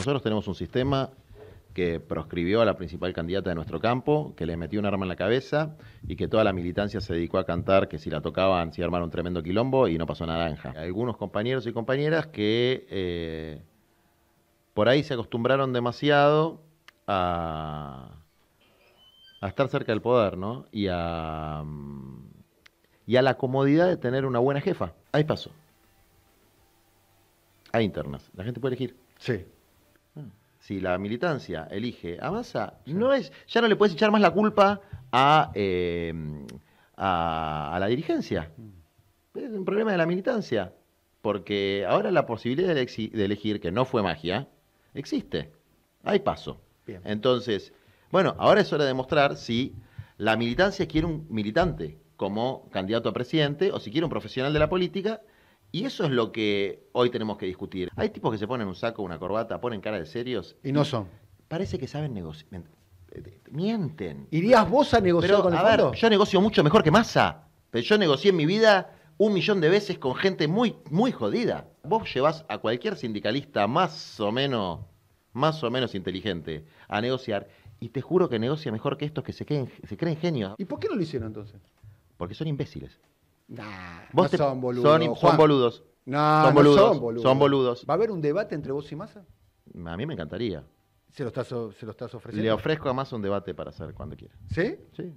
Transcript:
Nosotros tenemos un sistema que proscribió a la principal candidata de nuestro campo, que le metió un arma en la cabeza y que toda la militancia se dedicó a cantar que si la tocaban se armaron un tremendo quilombo y no pasó naranja. Algunos compañeros y compañeras que eh, por ahí se acostumbraron demasiado a, estar cerca del poder, ¿no? Y a, y a la comodidad de tener una buena jefa. Ahí pasó. Hay internas. La gente puede elegir. Sí. Si la militancia elige a Massa, no es, ya no le puedes echar más la culpa a, eh, a, a la dirigencia. Es un problema de la militancia. Porque ahora la posibilidad de, elegir, que no fue magia, existe. Hay paso. Bien. Entonces, bueno, ahora es hora de mostrar si la militancia quiere un militante como candidato a presidente o si quiere un profesional de la política. Y eso es lo que hoy tenemos que discutir. Hay tipos que se ponen un saco, una corbata, ponen cara de serios. Y no son. Parece que saben negociar. Mienten. ¿Irías vos a negociar Pero, con el a ver, yo negocio mucho mejor que Massa. Pero yo negocié en mi vida un millón de veces con gente muy, muy jodida. Vos llevas a cualquier sindicalista más o menos, más o menos inteligente a negociar y te juro que negocia mejor que estos que se, creen- se creen genios. ¿Y por qué no lo hicieron entonces? Porque son imbéciles. Nah, Vos no te- son boludos. son, boludos. No, son no boludos. son boludos. Son boludos. ¿Va a haber un debate entre vos y Massa? A mí me encantaría. ¿Se lo estás, se lo estás ofreciendo? Le ofrezco a Massa un debate para hacer cuando quiera. ¿Sí? Sí.